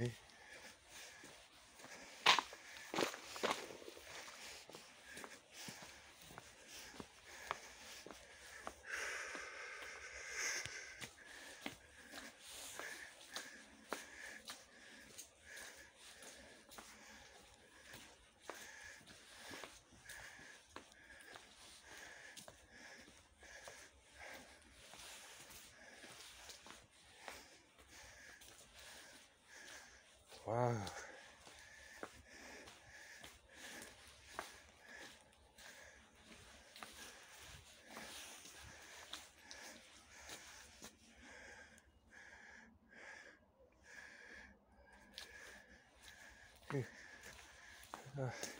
Okay. 와우. 아.